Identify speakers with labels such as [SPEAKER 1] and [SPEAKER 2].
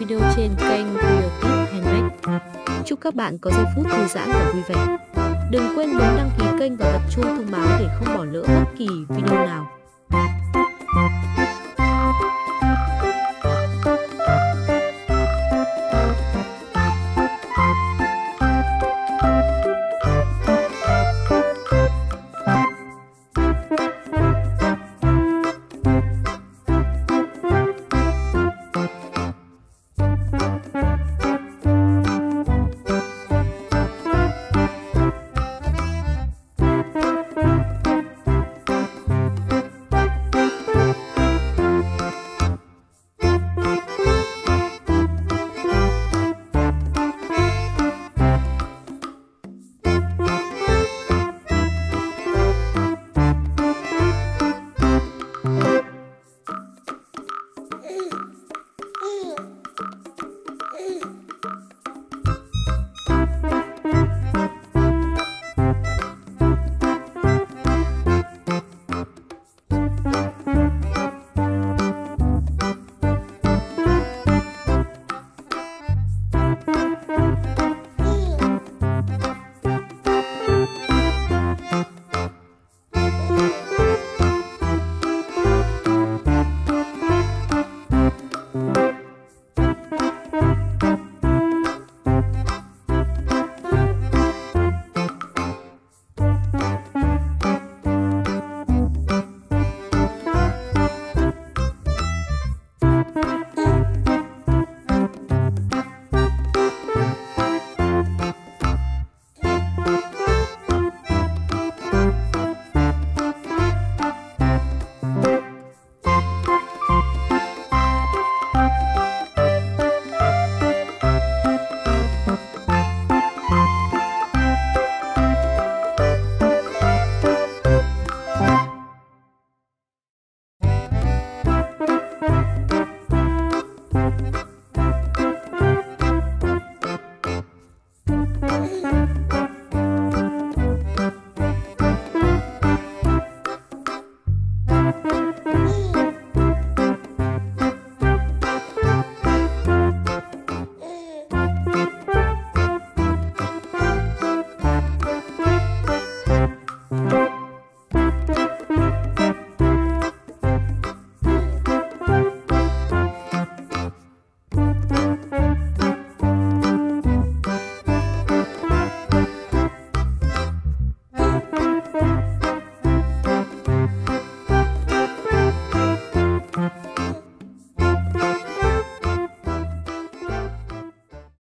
[SPEAKER 1] video trên kênh Creative Handmade. Chúc các bạn có giây phút thư giãn và vui vẻ. Đừng quên bấm đăng ký kênh và bật chuông thông báo để không bỏ lỡ bất kỳ video nào.